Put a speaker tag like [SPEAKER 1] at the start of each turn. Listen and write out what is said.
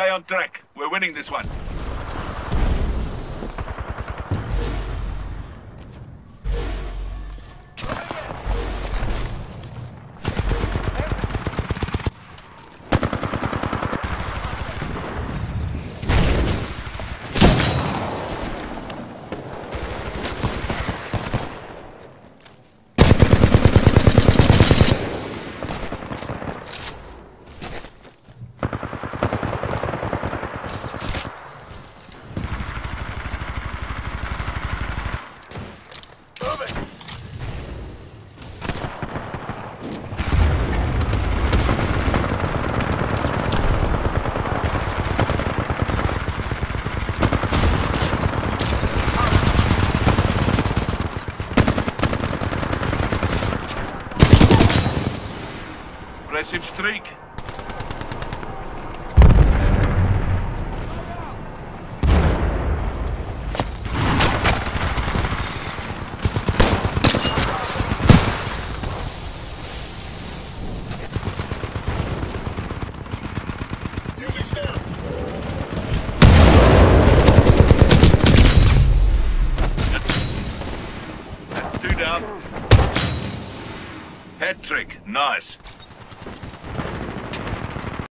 [SPEAKER 1] Stay on track. We're winning this one. Impressive streak. Head trick. Nice. Thank you.